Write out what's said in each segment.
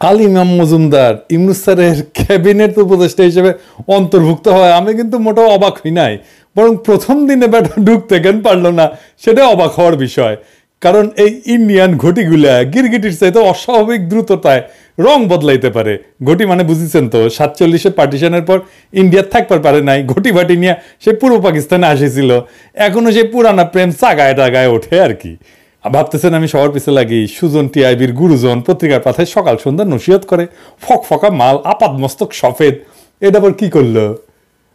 আল ইমাম মজুমদার ইমরুজ ক্যাবিনেট উপদেষ্টা হিসেবে অন্তর্ভুক্ত হয়। আমি কিন্তু মোটেও অবাক হই নাই। বরং প্রথম দিনে ব্যাটা ঢুকতে কেন পারল না সেটা অবাক হওয়ার বিষয়। কারণ এই ইন্ডিয়ান ঘটিগুলা গিরগিটির চাইতে অস্বাভাবিক দ্রুততায় রং বদলাইতে পারে। ঘটি মানে বুঝেছেন তো সাতচল্লিশের পার্টিশনের পর ইন্ডিয়া থাকবার পারে নাই। ঘটি ভাটি নিয়ে সে পূর্ব পাকিস্তানে আসেছিল। এখনও সে পুরানা প্রেম চাগায় টাগায় ওঠে আর কি। ভাবতেছেন আমি সবার পিছনে লাগি, সুজন টিআইবির গুরুজন পত্রিকার পাথায় সকাল সন্ধ্যা নসিহত করে, ফক ফকা মাল আপাদ মস্তক সফেদ, এটা আবার কি করল?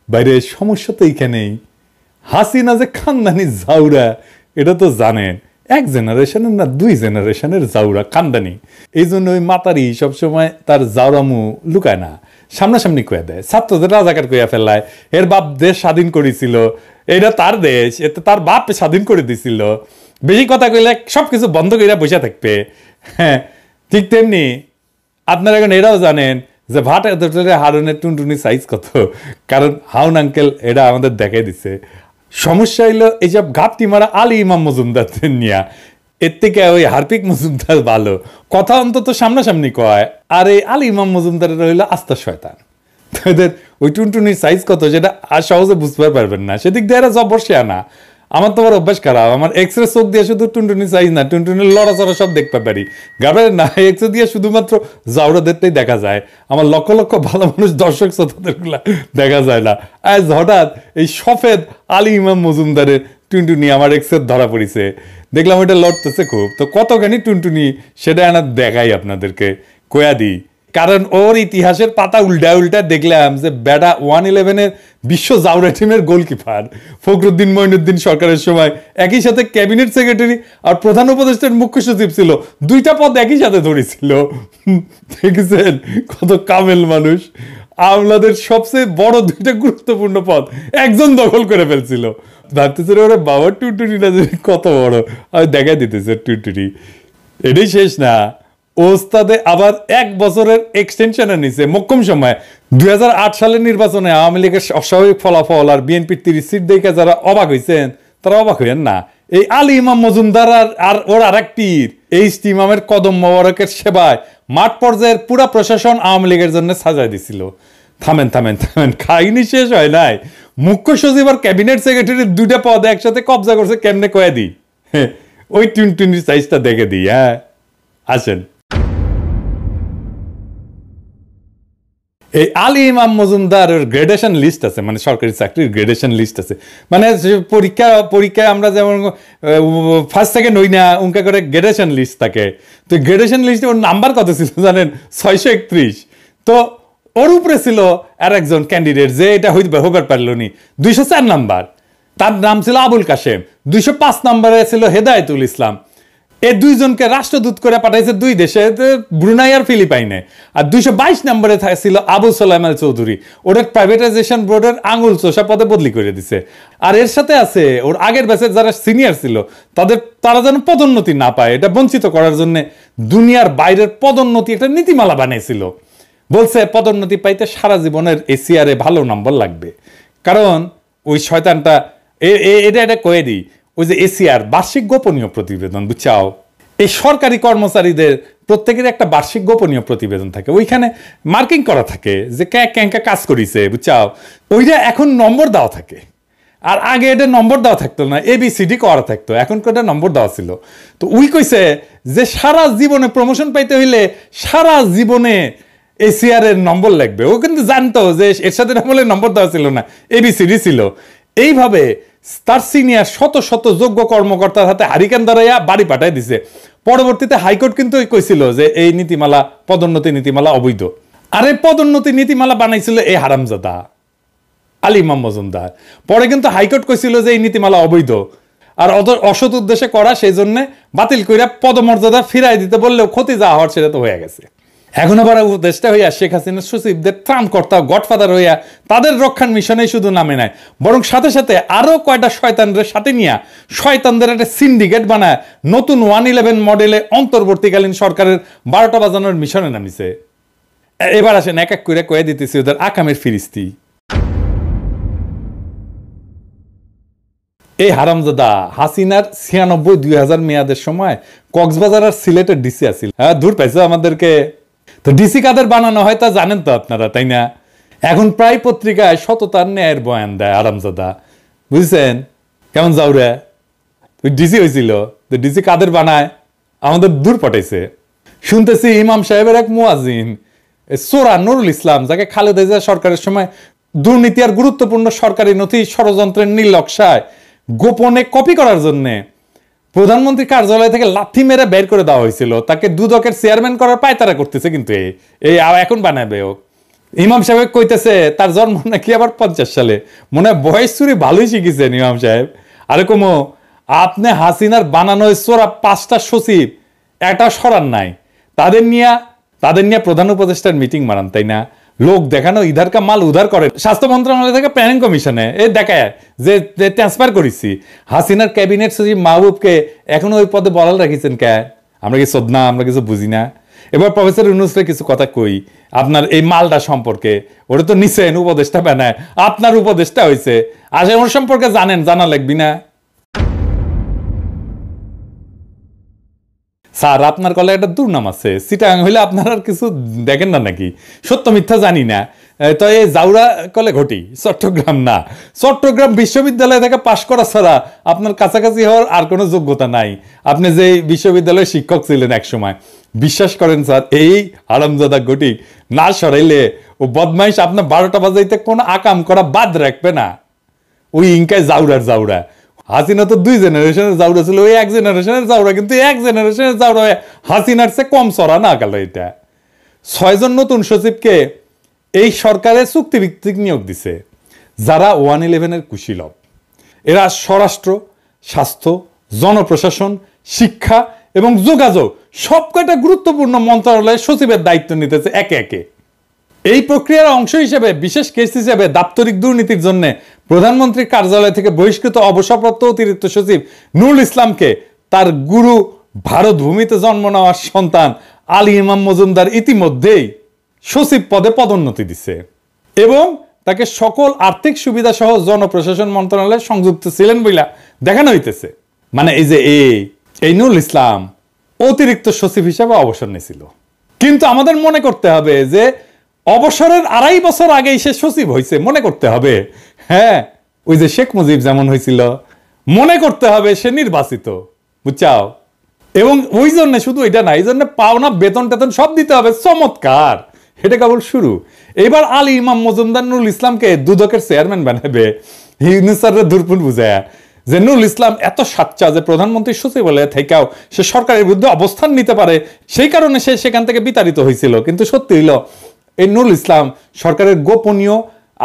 বাইরে সমস্যা তো এইখানেই। হাসিনা যে খানদানি জাউরা, এটা তো জানেন, এক জেনারেশনের না দুই জেনারেশনের জাউরা কান্দানি এই জন্য ওই মাতারি সবসময় তার জাউরামু লুকায় না, সামনাসামনি কয়ে দেয়। ছাত্রদের রাজাকার কইয়া ফেলায়, এর বাপ দেশ স্বাধীন করেছিল, এটা তার দেশ, এতে তার বাপ স্বাধীন করে দিছিল। বেশি কথা কইলে সব কিছু বন্ধ কইরা বসে থাকবে। হ্যাঁ ঠিক তেমনি আপনারা এখন এরাও জানেন যে ভাট হারুনের টুনটুনি সাইজ কত। কারণ হাউন আঙ্কেল এটা আমাদের দেখাই দিছে। সমস্যা হইল এইসব ঘাপটি মারা আলী ইমাম মজুমদার নিয়া। এর থেকে ওই হার্পিক মজুমদার ভালো। কথা অন্তত সামনাসামনি কয়, আর এই আলী ইমাম মজুমদারের হইল আস্তা শয়তান। এদের ওই টুনটুনির সাইজ কত সেটা আর সহজে বুঝতে পারবেন না। সেদিক দিয়ে এরা জবরসে আনা আমার তো আবার অভ্যাস খারাপ। আমার এক্স রে চোখ দিয়ে শুধু টুনটুনি সাইজ না, টুনটুনির লড়াচড়া সব দেখতে পারি। গাবের না এক্স রে দিয়ে শুধুমাত্র জাউরাদেরটাই দেখা যায়। আমার লক্ষ লক্ষ ভালো মানুষ দর্শক শ্রোতাদেরগুলা দেখা যায় না। আজ হঠাৎ এই সফেদ আলী ইমাম মজুমদারের টুনটুনি আমার এক্সের ধরা পড়িছে। দেখলাম ওইটা লড়তেছে খুব। তো কতখানি টুনটুনি সেটা আনা দেখাই আপনাদেরকে। কয়া দিই কারণ ওর ইতিহাসের পাতা উল্টা উল্টা দেখলাম যে ব্যাডা ওয়ান ইলেভেনের বিশ্ব জাউরা টিমের গোলকিপার ফখরুদ্দিন মঈনুদ্দিন সরকারের সময় একই সাথে ক্যাবিনেট সেক্রেটারি আর প্রধান উপদেষ্টার মুখ্য সচিব ছিল। দুইটা পদ একই সাথে ধরেছিল। দেখেছেন কত কামেল মানুষ। আমলাদের সবচেয়ে বড় দুইটা গুরুত্বপূর্ণ পদ একজন দখল করে ফেলছিল। ভাবতেছিল ওরা বাবার টুটুরিটা কত বড়। আমি দেখা দিতেছে টুটুরি এটাই শেষ না। ওস্তাদে আবার এক বছরের এক্সটেনশনের নিচে মক্কম সময় দুই সালের নির্বাচনে আওয়ামী লীগের অস্বাভাবিক ফলাফল আর বিএনপির তিরিশ সিট দেখে যারা অবাক হয়েছেন তারা অবাক হইয়েন না। এই আলী ইমাম মজুমদার আর আর ওর আর এক পীর এই ইমামের কদম মোবারকের সেবায় মাঠ পর্যায়ের পুরা প্রশাসন আওয়ামী লীগের জন্য সাজায় দিছিল। থামেন থামেন থামেন খাইনি শেষ হয় নাই। মুখ্য সচিব আর ক্যাবিনেট সেক্রেটারির দুইটা পদ একসাথে কবজা করছে, কেমনে কয়ে দিই? ওই টুনটুনির সাইজটা দেখে দিই হ্যাঁ। আসেন। এই আলী ইমাম মজুমদারের গ্রেডেশন লিস্ট আছে মানে সরকারি চাকরির গ্রেডেশন লিস্ট আছে। মানে পরীক্ষা, পরীক্ষায় আমরা যেমন ফার্স্ট সেকেন্ড হই না, উনকা করে গ্রেডেশন লিস্ট থাকে। তো গ্রেডেশন লিস্টে ওর নাম্বার কত ছিল জানেন? ছয়শো একত্রিশ। তো ওর উপরে ছিল আর একজন ক্যান্ডিডেট যে এটা হইতে হবার পারল নি। দুইশো চার নাম্বার তার নাম ছিল আবুল কাশেম। দুইশো পাঁচ নাম্বারে ছিল হেদায়তুল ইসলাম। এই দুইজনকে রাষ্ট্রদূত করে পাঠাইছে দুই দেশে ব্রুনাই আর ফিলিপাইনে। আর দুইশো বাইশ নম্বরে ছিল আবু সালাম চৌধুরী। ওদের প্রাইভেটাইজেশন বোর্ডের আঙুল চোষা পদে বদলি করে দিছে। আর এর সাথে আছে, ওর আগের ব্যাচের যারা সিনিয়র ছিল, তাদের তারা যেন পদোন্নতি না পায়, এটা বঞ্চিত করার জন্য দুনিয়ার বাইরের পদোন্নতি একটা নীতিমালা বানিয়েছিল বলছে, পদোন্নতি পাইতে সারা জীবনের এসিআরে ভালো নম্বর লাগবে। কারণ ওই শয়তানটা এটা এটা কয়ে দিই। ওই যে এসিআর, বার্ষিক গোপনীয় প্রতিবেদন, বুঝছাও? এই সরকারি কর্মচারীদের প্রত্যেকের একটা বার্ষিক গোপনীয় প্রতিবেদন থাকে। ওইখানে মার্কিং করা থাকে যে ক্যাঁ ক্যাঁকা কাজ করিছে, বুঝছাও? ওইটা এখন নম্বর দেওয়া থাকে। আর আগে এটা নম্বর দেওয়া থাকতো না এবিসিডি করা থাকতো, এখন কটা নম্বর দেওয়া ছিল। তো উই কইছে যে সারা জীবনে প্রমোশন পাইতে হইলে সারা জীবনে এসিআর এর নম্বর লাগবে। ও কিন্তু জানতো যে এর সাথে নম্বর দেওয়া ছিল না এবিসিডি ছিল। এইভাবে তার সিনিয়র শত শত যোগ্য কর্মকর্তার হাতে হারিকেন দাঁড়াইয়া বাড়ি পাঠাই দিছে। পরবর্তীতে হাইকোর্ট কিন্তু কইছিল যে এই নীতিমালা, পদোন্নতি নীতিমালা অবৈধ। আর এই পদোন্নতি নীতিমালা বানাইছিল এই হারামজাদা, আলী ইমাম মজুমদার। পরে কিন্তু হাইকোর্ট কইছিল যে এই নীতিমালা অবৈধ। আর অসৎ উদ্দেশ্যে করা, সেই জন্য বাতিল কইরা পদমর্যাদা ফিরাই দিতে বললেও ক্ষতি যা হওয়ার সেটা তো হয়ে গেছে। এখন আবার উপদেষ্টা হইয়া শেখ হাসিনার সচিবদের ত্রাণকর্তা গডফাদার হইয়া তাদের রক্ষার মিশনে শুধু নামে নেয়। বরং সাথে সাথে আরও কয়টা শয়তানদের সাথে নিয়ে শয়তানদের একটা সিন্ডিকেট বানায়, নতুন ওয়ান ইলেভেন মডেলে অন্তর্বর্তীকালীন সরকারের বারোটা বাজানোর মিশনে নামিছে। এবার আসেন এক এক করে কয়ে দিতেছি ওদের আকামের ফিরিস্তি। এই হারামজাদা হাসিনার ছিয়ানব্বই দুই হাজার মেয়াদের সময় কক্সবাজার আর সিলেটের ডিসি আসিল হ্যাঁ দূর পাইছে আমাদেরকে? তো ডিসি কাদের বানানো হয় তা জানেন তো আপনারা, তাই না? এখন প্রায় পত্রিকায় সততার ন্যায়ের বয়ান দেয় আরামজাদা। বুঝছেন? কেমন যাও রে তুই ডিসি হয়েছিল তো ডিসি কাদের বানায়? আমাদের দূর পাঠাইছে। শুনতেছি ইমাম সাহেবের এক মুয়াজিন সোরা নুরুল ইসলাম, যাকে খালেদা সরকারের সময় দুর্নীতি আর গুরুত্বপূর্ণ সরকারি নথি ষড়যন্ত্রের নীলক্ষায় গোপনে কপি করার জন্যে প্রধানমন্ত্রী কার্যালয় থেকে লাথি মেরে বের করে দেওয়া হয়েছিল। তাকে দুদকের চেয়ারম্যান করার পায়তারা করতেছে কিন্তু এই এখন বানাবে ও। ইমাম সাহেব কইতেছে, তার জন্ম নাকি আবার পঞ্চাশ সালে। মনে হয় বয়স চুরি ভালোই শিখেছেন ইমাম সাহেব। আরে কমো, আপনি হাসিনার বানানো সোরা পাঁচটা সচিব একটা সরান নাই। তাদের নিয়ে তাদের নিয়ে প্রধান উপদেষ্টার মিটিং মারান, তাই না? লোক দেখানো ইধার কা মাল উধার করে। স্বাস্থ্য মন্ত্রণালয় থেকে প্ল্যানিং কমিশনে এ দেখায় যে ট্রান্সফার করেছি। হাসিনার ক্যাবিনেট সচিব মাহবুবকে এখনও ওই পদে বলাল রাখিছেন কে? আমরা কি সদনা? আমরা কিছু বুঝি না। এবার প্রফেসর ইউনুসরে কিছু কথা কই। আপনার এই মালটা সম্পর্কে। ওটা তো নিছেন উপদেষ্টা বানায়। আপনার উপদেষ্টা হয়েছে আসে ওর সম্পর্কে জানেন, জানা লাগবি না। স্যার, আপনার কলে একটা দুর্নাম আছে। সিটাং হইলে আপনার আর কিছু দেখেন না নাকি? সত্য মিথ্যা জানি না। তো এই জাউরা কলে ঘটি, চট্টগ্রাম না। চট্টগ্রাম বিশ্ববিদ্যালয় থেকে পাশ করা ছাড়া আপনার কাছাকাছি হওয়ার আর কোনো যোগ্যতা নাই। আপনি যে বিশ্ববিদ্যালয়ের শিক্ষক ছিলেন এক সময় বিশ্বাস করেন স্যার, এই আরামজাদা ঘটি না সরাইলে ও বদমাইশ আপনার বারোটা বাজাইতে কোনো আকাম করা বাদ রাখবে না। ওই ইনকায় জাউরার জাউরা। হাসিনা তো দুই জেনারেশনের জাউরা ছিল, ওই এক জেনারেশনের জাউরা, কিন্তু এক জেনারেশনের জাউরা হাসিনার চেয়ে কম সরা না গেল এটা। ছয়জন নতুন সচিবকে এই সরকারের চুক্তিভিত্তিক নিয়োগ দিছে, যারা ওয়ান ইলেভেনের কুশীলভ এরা স্বরাষ্ট্র, স্বাস্থ্য, জনপ্রশাসন, শিক্ষা এবং যোগাযোগ সবকটা গুরুত্বপূর্ণ মন্ত্রণালয়ের সচিবের দায়িত্ব নিতেছে একে একে। এই প্রক্রিয়ার অংশ হিসেবে, বিশেষ কেস হিসেবে দাপ্তরিক দুর্নীতির জন্য প্রধানমন্ত্রীর কার্যালয় থেকে বহিষ্কৃত অবসরপ্রাপ্ত অতিরিক্ত সচিব নুরুল ইসলামকে তার গুরু ভারত ভূমিতে জন্ম নেওয়ার সন্তান আলী ইমাম মজুমদার ইতিমধ্যেই সচিব পদে পদোন্নতি দিছে এবং তাকে সকল আর্থিক সুবিধা সহ জনপ্রশাসন মন্ত্রণালয়ে সংযুক্ত ছিলেন বইলা দেখানো হইতেছে। মানে এই যে এই এই নুরুল ইসলাম অতিরিক্ত সচিব হিসেবে অবসর নিয়েছিল। কিন্তু আমাদের মনে করতে হবে যে অবসরের আড়াই বছর আগেই সে সচিব হয়েছে মনে করতে হবে। হ্যাঁ ওই যে শেখ মুজিব যেমন হয়েছিল মনে করতে হবে সে নির্বাচিত, বুঝছাও? এবং ওই জন্য শুধু এটা না, এই জন্য পাওনা, বেতন টেতন সব দিতে হবে, চমৎকার। এটা কেবল শুরু। এবার আলী ইমাম মজুমদার নুরুল ইসলামকে দুদকের চেয়ারম্যান বানাবে। ইউনিসারের দুর্পুন বুঝায়, যে নুরুল ইসলাম এত সাচ্চা যে প্রধানমন্ত্রী সচিব বলে থেকেও সে সরকারের বিরুদ্ধে অবস্থান নিতে পারে, সেই কারণে সে সেখান থেকে বিতাড়িত হয়েছিল কিন্তু সত্যি হইল এই নুরুল ইসলাম সরকারের গোপনীয়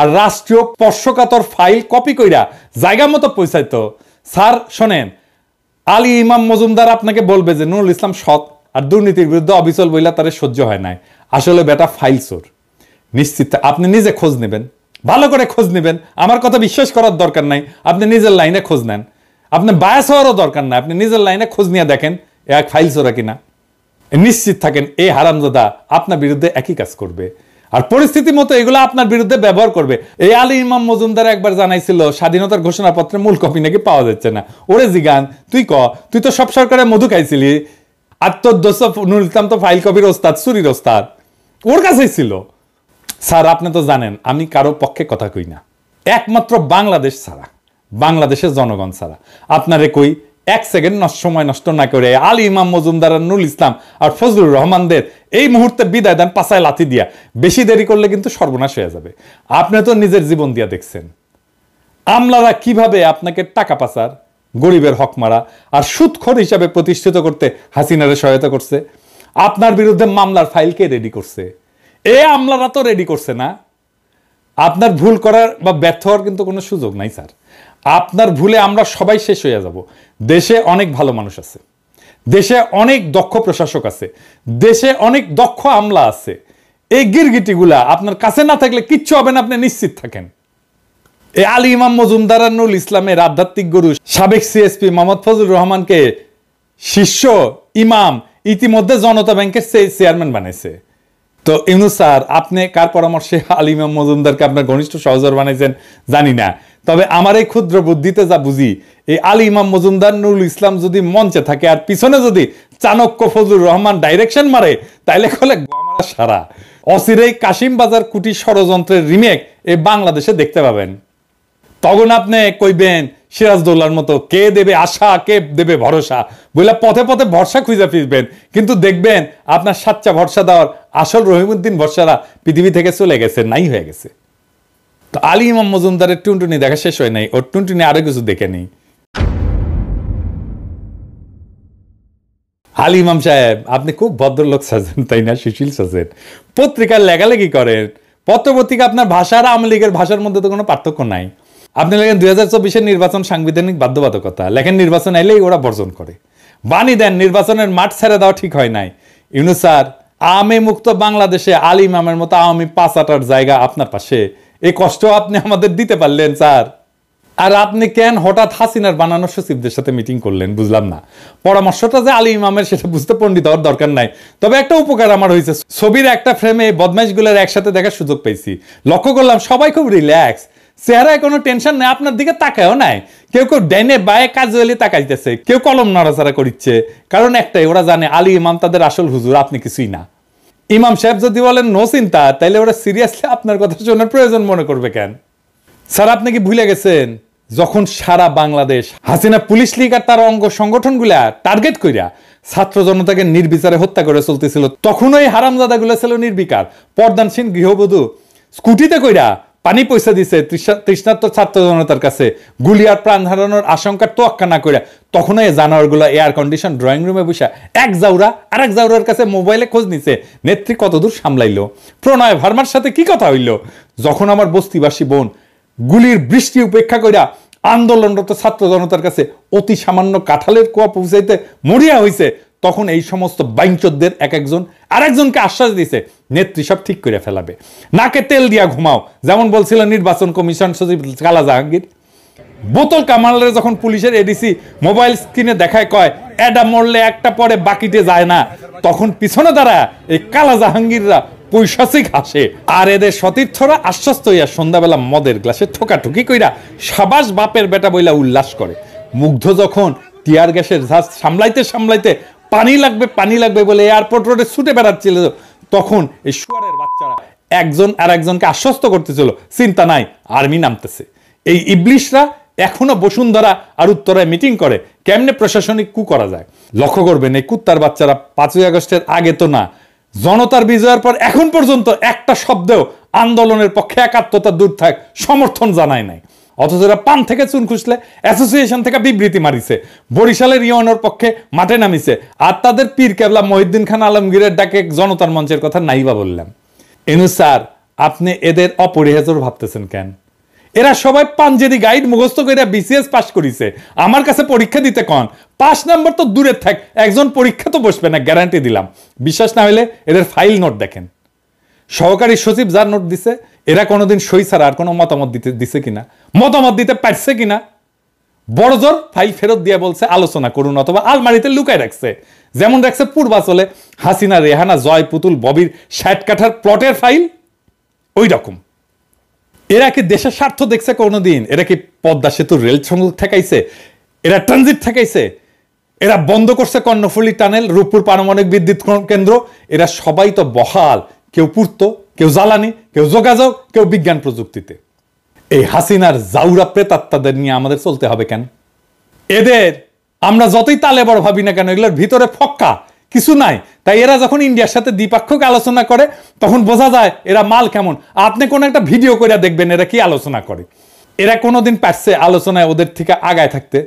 আর রাষ্ট্রীয় স্পর্শকাতর ফাইল কপি কইরা জায়গা মতো পৌঁছাইতো। স্যার, শোনেন, আলী ইমাম মজুমদার আপনাকে বলবে যে নুরুল ইসলাম সৎ আর দুর্নীতির বিরুদ্ধে অবিচল বইলা তার সহ্য হয় নাই। আসলে বেটা ফাইল চোর। নিশ্চিত আপনি নিজে খোঁজ নেবেন। ভালো করে খোঁজ নেবেন। আমার কথা বিশ্বাস করার দরকার নাই। আপনি নিজের লাইনে খোঁজ নেন। আপনি বায়াস হওয়ারও দরকার নাই। আপনি নিজের লাইনে খোঁজ নিয়ে দেখেন এক ফাইল চোরা কিনা। নিশ্চিত থাকেন এই হারামজাদা, আপনার বিরুদ্ধে একই কাজ করবে। আর পরিস্থিতি মতো এগুলো আপনার বিরুদ্ধে ব্যবহার করবে। এই আলী ইমাম মজুমদার একবার জানাইছিল, স্বাধীনতার ঘোষণাপত্রে মূল কপি নাকি পাওয়া যাচ্ছে না। ওরে জিগান, তুই ক? তুই তো সব সরকারের মধু খাইছিলি। আর তোর দোষ নুরুল ইসলাম তো ফাইল কপির ওস্তাদ, চুরির ওস্তাদ। ওর কাছেই ছিল। স্যার, আপনি তো জানেন, আমি কারও পক্ষে কথা কই না। একমাত্র বাংলাদেশ ছাড়া, বাংলাদেশের জনগণ ছাড়া। আপনারে কই এক সেকেন্ড নষ্ট, সময় নষ্ট না করে আলী ইমাম মজুমদার নুরুল ইসলাম আর ফজলুর রহমানদের এই মুহূর্তে বিদায় দেন পাশায় লাথি দিয়া। বেশি দেরি করলে কিন্তু সর্বনাশ হয়ে যাবে। আপনি তো নিজের জীবন দিয়া দেখছেন। আমলারা কীভাবে আপনাকে টাকা পাচার, গরিবের হক মারা আর সুদখোর হিসাবে প্রতিষ্ঠিত করতে হাসিনারে সহায়তা করছে? আপনার বিরুদ্ধে মামলার ফাইলকে রেডি করছে? এ আমলারা তো রেডি করছে না। আপনার ভুল করার বা ব্যর্থ হওয়ার কিন্তু কোনো সুযোগ নাই, স্যার। আপনার ভুলে আমরা সবাই শেষ হয়ে যাব। দেশে অনেক ভালো মানুষ আছে। দেশে অনেক দক্ষ প্রশাসক আছে। দেশে অনেক দক্ষ আমলা আছে। এই গিরগিটিগুলা আপনার কাছে না থাকলে কিচ্ছু হবে না, আপনি নিশ্চিত থাকেন। এই আলী ইমাম মজুমদার নুরুল ইসলামের আধ্যাত্মিক গুরু সাবেক সিএসপি মোহাম্মদ ফজলুর রহমানকে শিষ্য, ইমাম ইতিমধ্যে জনতা ব্যাংকের চেয়ারম্যান বানাইছে। তো ইউনুস স্যার, আপনি কার পরামর্শে আলী মজুমদারকে আপনার ঘনিষ্ঠ সহজর বানাইছেন জানি না। তবে আমার এই ক্ষুদ্র বুদ্ধিতে যা বুঝি, এই আলী ইমাম মজুমদার নুরুল ইসলাম যদি মঞ্চে থাকে আর পিছনে যদি চাণক্য ফজলুর রহমান ডাইরেকশন মারে, তাইলে কলে গমারা সারা। অচিরেই কাশিম বাজার কুটি ষড়যন্ত্রের রিমেক এই বাংলাদেশে দেখতে পাবেন। তখন আপনি কইবেন সিরাজদৌল্লার মতো কে দেবে আশা, কে দেবে ভরসা? বইলা পথে পথে ভরসা খুঁজে ফিরবেন। কিন্তু দেখবেন, আপনার সাচ্চা ভরসা দেওয়ার আসল রহিমুদ্দিন ভরসারা পৃথিবী থেকে চলে গেছে, নাই হয়ে গেছে। তো আলী ইমাম মজুমদারের টুনটুনি দেখা শেষ হয় নাই, ওর টুনটুনি আরও কিছু দেখে নেই। আলী ইমাম সাহেব, আপনি খুব ভদ্রলোক সাজেন, তাই না? সুশীল সাজেন। পত্রিকার লেখালেখি করেন। পত্রপত্রিকা আপনার ভাষা আর আওয়ামী লীগের ভাষার মধ্যে তো কোনো পার্থক্য নাই। আপনি লেখেন দুই হাজার চব্বিশের নির্বাচন সাংবিধানিক বাধ্যবাধকতা। লেখেন নির্বাচন এলেই ওরা বর্জন করে। বাণী দেন, নির্বাচনের মাঠ ছেড়ে দেওয়া ঠিক হয় নাই। ইউনু স্যার, আমি মুক্ত বাংলাদেশে আলী ইমামের মতো আওয়ামী পাঁচ আটার জায়গা আপনার পাশে। এই কষ্ট আপনি আমাদের দিতে পারলেন, স্যার। আর আপনি কেন হঠাৎ হাসিনার বানানো সচিবদের সাথে মিটিং করলেন, বুঝলাম না। পরামর্শটা যে আলী ইমামের, সেটা বুঝতে পণ্ডিত হওয়ার দরকার নাই। তবে একটা উপকার আমার হয়েছে। ছবির একটা ফ্রেমে বদমাইশগুলোর একসাথে দেখার সুযোগ পেয়েছি। লক্ষ্য করলাম সবাই খুব রিল্যাক্স চেহারায় কোনো টেনশন নেই, আপনার দিকে তাকায়ও নাই। কেউ কেউ ডাইনে বায়ে কাজুয়ালি তাকাইতেছে, কেউ কলম নড়াচড়া করিচ্ছে। কারণ একটাই, ওরা জানে আলী ইমাম তাদের আসল হুজুর, আপনি কিছুই না। ইমাম সাহেব যদি বলেন, নো চিন্তা তাইলে ওরা সিরিয়াসলি আপনার কথা শোনার প্রয়োজন মনে করবে কেন? স্যার, আপনি কি ভুলে গেছেন? যখন সারা বাংলাদেশ, হাসিনা পুলিশ লীগ আর তার অঙ্গ সংগঠনগুলা টার্গেট কইরা ছাত্র জনতাকে নির্বিচারে হত্যা করে চলতেছিল, তখন ওই হারামজাদাগুলো ছিল নির্বিকার। পর্দানসীন গৃহবধূ স্কুটিতে কইরা পানি পয়সা দিছে তৃষ্ণার্ত ছাত্র জনতার কাছে। গুলি আর প্রাণ হারানোর আশঙ্কার তোয়াক্কা না করে তখন এই জানোয়ারগুলো এয়ার কন্ডিশন ড্রয়িং রুমে বসে এক জাউরা আর এক জাউরার কাছে মোবাইলে খোঁজ নিছে। নেত্রী কতদূর সামলাইলো? প্রণয় ভার্মার সাথে কি কথা হইল? যখন আমার বস্তিবাসী বোন গুলির বৃষ্টি উপেক্ষা করিয়া আন্দোলনরত ছাত্র জনতার কাছে অতি সামান্য কাঁঠালের কোয়া পৌঁছাইতে মরিয়া হইছে তখন এই সমস্ত বাইঞ্চোদ্দের এক একজন আর একজনকে আশ্বাস দিছে, নেত্রী সব ঠিক করে ফেলাবে। নাকে তেল দিয়া ঘুমাও, যেমন বলছিল নির্বাচন কমিশন সচিব কালা জাহাঙ্গীর। বোতল কামালের যখন পুলিশের এডিসি মোবাইল স্ক্রিনে দেখায়, কয় এডা মরলে একটা পরে বাকিতে যায় না। তখন পিছনে দ্বারা এই কালা জাহাঙ্গীররা পৈশাচিক হাসে। আর এদের সতীর্থরা আশ্বস্ত হইয়া সন্ধ্যাবেলা মদের গ্লাসে ঠোকাঠুকি কইরা সাবাস বাপের বেটা বইলা উল্লাস করে। মুগ্ধ যখন টিয়ার গ্যাসের ঝাঁজ সামলাইতে সামলাইতে পানি লাগবে পানি লাগবে বলে এয়ারপোর্ট রোডে ছুটে বেড়াচ্ছিল। তখন এই শুয়ারের বাচ্চারা একজন আর একজনকে আশ্বস্ত করতেছিল, চিন্তা নাই আর্মি নামতেছে। এই ইবলিশরা এখনও বসুন্ধরা আর উত্তরায় মিটিং করে, কেমনে প্রশাসনিক কু করা যায়? লক্ষ্য করবেন, এই কুত্তার বাচ্চারা পাঁচই আগস্টের আগে তো না। জনতার বিজয়ের পর এখন পর্যন্ত একটা শব্দেও আন্দোলনের পক্ষে একাত্মতা দূর থাক সমর্থন জানায় নাই। অথচ এরা পান থেকে চুন খুঁজলে অ্যাসোসিয়েশন থেকে বিবৃতি মারিছে। বরিশালের ইয়নের পক্ষে মাঠে নামিছে। আর তাদের পীর কেবলা মহিদ্দিন খান আলমগীরের ডাকে জনতার মঞ্চের কথা নাইবা বললাম। এনু স্যার, আপনি এদের অপরিহাজর ভাবতেছেন কেন? এরা সবাই পাঞ্জেরি গাইড মুখস্থ করে বিসিএস পাস করিছে। আমার কাছে পরীক্ষা দিতে কন। পাঁচ নাম্বার তো দূরে থাক একজন পরীক্ষা তো বসবে না গ্যারান্টি দিলাম। বিশ্বাস না হলে এদের ফাইল নোট দেখেন। সহকারী সচিব যার নোট দিছে এরা কোনোদিন সই ছাড়া আর কোনো মতামত দিতে, দিছে কিনা? মতামত দিতে পারছে কিনা? বড় জোর ফাইল ফেরত দিয়ে বলছে, আলোচনা করুন অথবা আলমারিতে লুকায় রাখছে। যেমন রাখছে পূর্বাচলে হাসিনা, রেহানা, জয়, পুতুল, ববির ষাট কাঠার প্লটের ফাইল ওই রকম এরা কি দেশের স্বার্থ দেখছে কোনোদিন? এরা কি পদ্মা সেতু রেল সংযোগ ঠেকাইছে? এরা ট্রানজিট ঠেকাইছে? এরা বন্ধ করছে কর্ণফুলি টানেল, রূপপুর পারমাণবিক বিদ্যুৎ কেন্দ্র? এরা সবাই তো বহাল, কেউ পূর্ত। কেউ জ্বালানি, কেউ যোগাযোগ, কেউ বিজ্ঞান প্রযুক্তিতে। এই হাসিনার জাউরা প্রেতাত্মাদের নিয়ে আমাদের চলতে হবে কেন? এদের আমরা যতই তালে বড় ভাবি না কেন, এগুলোর ভিতরে ফক্কা কিছু নাই। তাই এরা যখন ইন্ডিয়ার সাথে দ্বিপাক্ষিক আলোচনা করে, তখন বোঝা যায় এরা মাল কেমন। আপনি কোন একটা ভিডিও করে দেখবেন এরা কি আলোচনা করে। এরা কোনোদিন পারছে আলোচনায় ওদের থেকে আগায় থাকতে,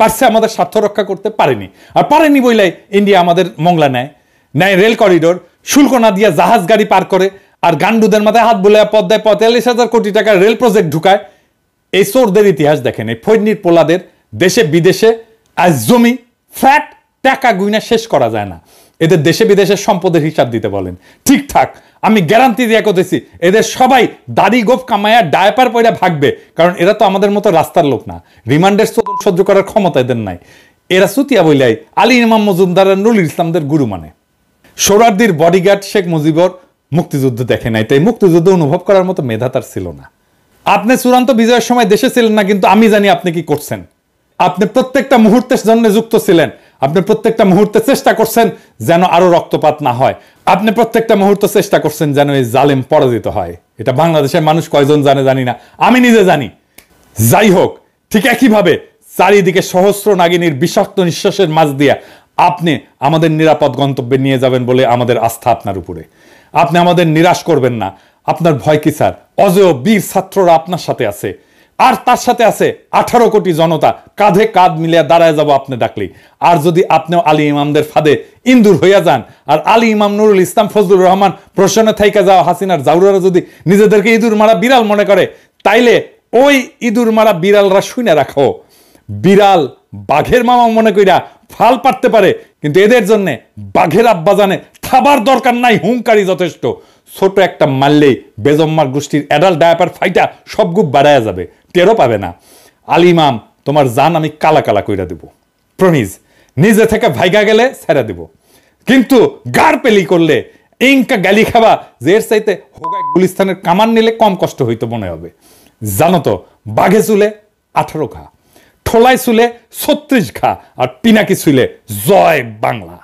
পারছে আমাদের স্বার্থ রক্ষা করতে পারেনি। আর পারেনি বইলাই ইন্ডিয়া আমাদের মংলা নেয়। নেয় রেল করিডোর শুল্ক না দিয়ে জাহাজ গাড়ি পার করে আর গান্ডুদের মাথায় হাত বলে পদ্মায় পঁয়তাল্লিশ হাজার কোটি টাকার রেল প্রজেক্ট ঢুকায়। এই চোরদের ইতিহাস দেখেন, এই ফৈনির পোলাদের দেশে বিদেশে আজ জমি ফ্ল্যাট টাকা গুইনা শেষ করা যায় না। এদের দেশে বিদেশের সম্পদের হিসাব দিতে বলেন। ঠিকঠাক আমি গ্যারান্টি দিয়ে করতেছি এদের সবাই দাড়ি গোপ কামায়া ডায়পার পয়রা ভাগবে, কারণ এরা তো আমাদের মতো রাস্তার লোক না। রিমান্ডের সহ্য করার ক্ষমতা এদের নাই। এরা সুতিয়া বইলাই আলী ইমাম মজুমদার নুল ইসলামদের গুরু মানে। সোরারদির বডিগার্ড শেখ মুজিবর মুক্তিযুদ্ধ দেখে নাই, তাই মুক্তিযুদ্ধ অনুভব করার মতো মেধা তার ছিল না। আপনি চূড়ান্ত বিজয়ের সময় দেশে ছিলেন না, কিন্তু আমি জানি আপনি কি করছেন। আপনি প্রত্যেকটা মুহূর্তের জন্য যুক্ত ছিলেন। আপনি প্রত্যেকটা মুহূর্তে চেষ্টা করছেন যেন আরও রক্তপাত না হয়। আপনি প্রত্যেকটা মুহূর্ত চেষ্টা করছেন যেন এই জালেম পরাজিত হয়। এটা বাংলাদেশের মানুষ কয়জন জানে জানি না। আমি নিজে জানি। যাই হোক, ঠিক একইভাবে চারিদিকে সহস্র নাগিনীর বিষাক্ত নিঃশ্বাসের মাঝ দিয়ে আপনি আমাদের নিরাপদ গন্তব্যে নিয়ে যাবেন বলে আমাদের আস্থা আপনার উপরে। আপনি আমাদের নিরাশ করবেন না। আপনার ভয় কি, স্যার? অজেয় বীর ছাত্ররা আপনার সাথে আছে। আর তার সাথে আছে আঠারো কোটি জনতা। কাঁধে কাঁধ মিলিয়ে দাঁড়ায় যাব আপনি ডাকলি। আর যদি আপনিও আলী ইমামদের ফাঁদে ইন্দুর হইয়া যান, আর আলী ইমাম নুরুল ইসলাম ফজলুর রহমান প্রশ্নে থাইকা যাওয়া হাসিনার জাউরারা যদি নিজেদেরকে ইঁদুর মারা বিড়াল মনে করে, তাইলে ওই ইঁদুর মারা বিড়ালরা শুনে রাখো। বিড়াল বাঘের মামা মনে কইরা ফাল পারতে পারে, কিন্তু এদের জন্যে বাঘের আব্বা জানে খাবার দরকার নাই হুঙ্কারি যথেষ্ট। ছোট একটা মারলেই বেজম্মার গোষ্ঠীর অ্যাডাল্ট ডায়াপার ফাইটা সব গুপ বাড়ায়া যাবে, টেরও পাবে না। আলিমাম তোমার জান আমি কালা কালা কইরা দেব। প্রমিজ, নিজে থেকে ভাইগা গেলে ছেড়ে দেব। কিন্তু গার পেলি করলে ইনকা গালি খাবা, যে এর চাইতে হোগা গুলিস্তানের কামান নিলে কম কষ্ট হইতো মনে হবে। জানো তো, বাঘে চুলে আঠারো খা ঠোলায় চুলে ছত্রিশ খা আর পিনাকি চুলে জয় বাংলা।